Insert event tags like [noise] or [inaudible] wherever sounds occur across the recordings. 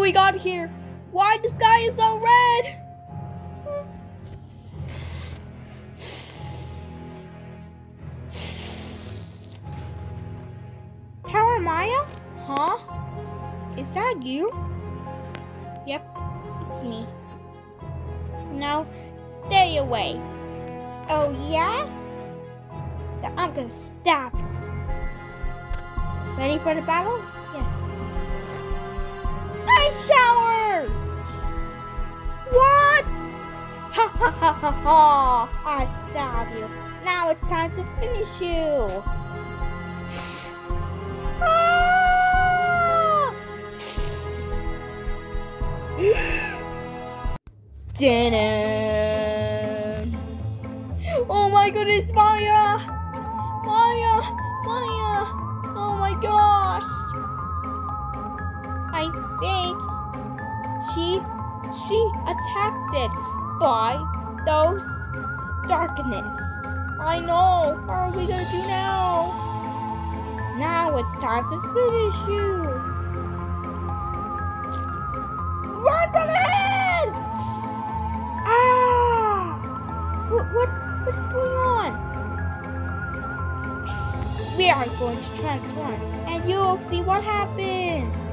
we got here? Why the sky is so red? Power Maya? Huh? Is that you? Yep, it's me. Now, stay away. Oh, yeah? So I'm gonna stop. Ready for the battle? Ice shower! What? Ha ha ha ha ha! I stab you. Now it's time to finish you. Ah! [gasps] Oh my goodness, Maya! Maya! Maya! Oh my gosh! I think she she attacked it by those darkness. I know! What are we gonna do now? Now it's time to finish you. Run from ahead! Ah! What what what's going on? We are going to transform, and you'll see what happens.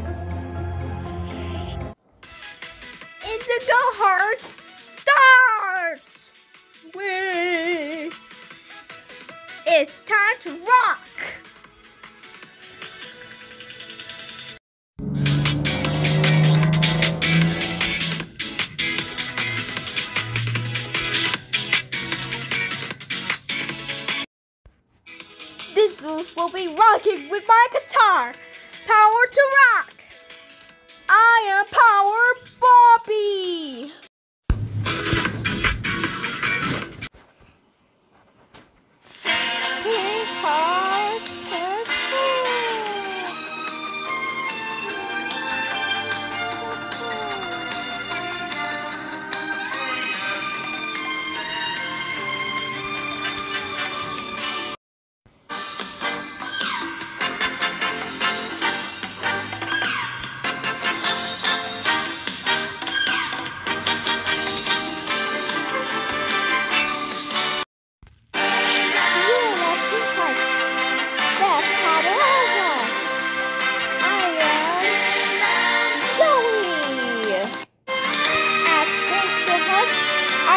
Heart starts! Wait! It's time to rock. This will be rocking with my guitar. Power to rock. I am Power Bobby.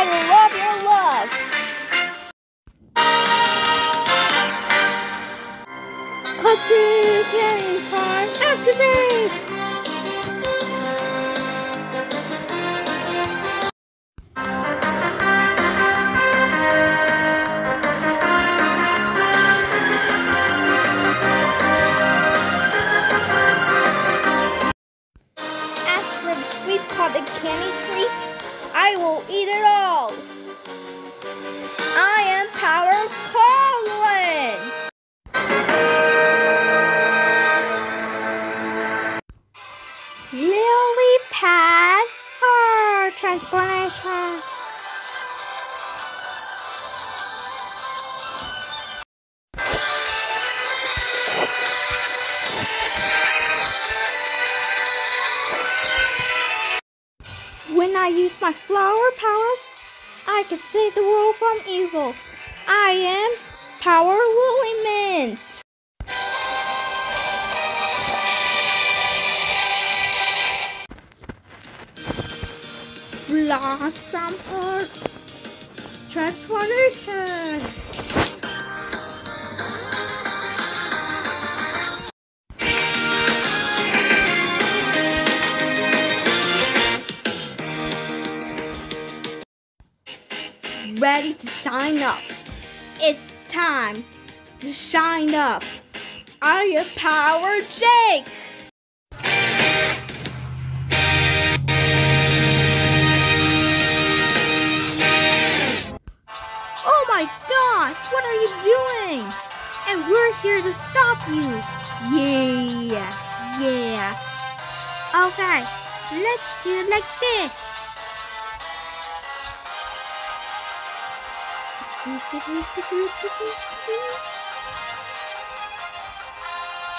I love your love. Cookie candy farm activate! When I use my flower powers, I can save the world from evil. I am Power Lily Heart Transformation. Ready to shine up. It's time to shine up. I am Power Jake. What are you doing? And we're here to stop you. Yeah, yeah. Okay, let's do it like this.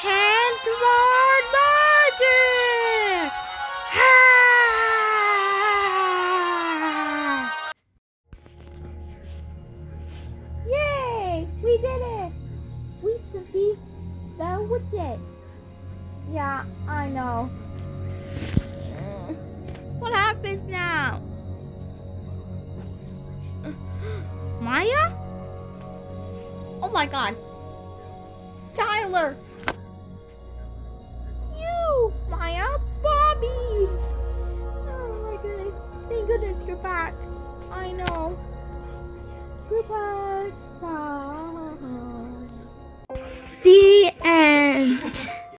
Handboard magic! We defeat the witches. Yeah, I know. What happens now? Maya? Oh my god. Tyler! You, Maya, Bobby! Oh my goodness. Thank goodness you're back. I know. Goodbye see